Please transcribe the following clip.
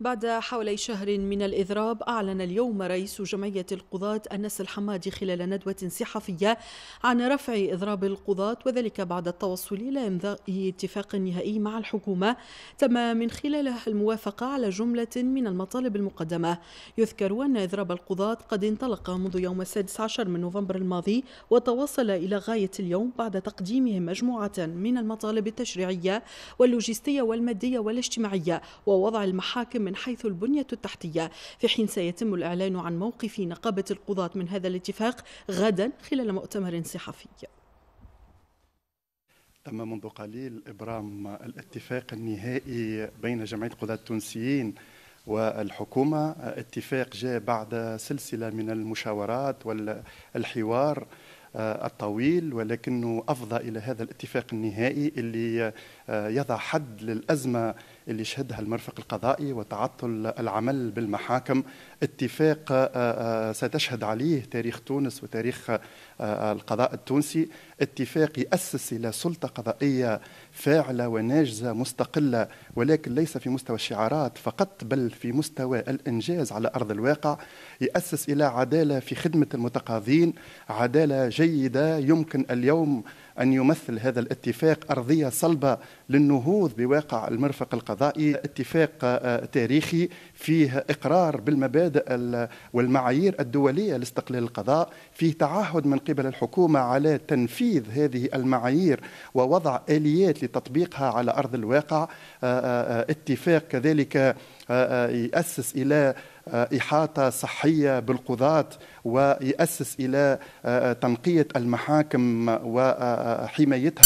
بعد حوالي شهر من الإضراب أعلن اليوم رئيس جمعية القضاة أنس الحمادي خلال ندوة صحفية عن رفع إضراب القضاة وذلك بعد التوصل إلى إمضاء اتفاق نهائي مع الحكومة. تم من خلاله الموافقة على جملة من المطالب المقدمة. يذكر أن إضراب القضاة قد انطلق منذ يوم السادس عشر من نوفمبر الماضي وتواصل إلى غاية اليوم بعد تقديمهم مجموعة من المطالب التشريعية واللوجستية والمادية والاجتماعية ووضع المحاكم من حيث البنية التحتية. في حين سيتم الإعلان عن موقف نقابة القضاة من هذا الاتفاق غدا خلال مؤتمر صحفي. تم منذ قليل إبرام الاتفاق النهائي بين جمعية القضاة التونسيين والحكومة اتفاق جاء بعد سلسلة من المشاورات والحوار الطويل ولكنه أفضى إلى هذا الاتفاق النهائي اللي آه، يضع حد للأزمة اللي شهدها المرفق القضائي وتعطل العمل بالمحاكم. اتفاق آه، ستشهد عليه تاريخ تونس وتاريخ القضاء التونسي. اتفاق يأسس إلى سلطة قضائية فاعلة وناجزة مستقلة ولكن ليس في مستوى الشعارات فقط بل في مستوى الإنجاز على أرض الواقع. يأسس إلى عدالة في خدمة المتقاضين عدالة جيدة يمكن اليوم أن يمثل هذا الاتفاق أرضية صلبة للنهوض بواقع المرفق القضائي اتفاق آه، تاريخي فيه إقرار بالمبادئ والمعايير الدولية لاستقلال القضاء فيه تعهد من قبل الحكومة على تنفيذ هذه المعايير ووضع آليات لتطبيقها على أرض الواقع. آه، آه، اتفاق كذلك يأسس إلى إحاطة صحية بالقضاة ويأسس إلى تنقية المحاكم وحمايتها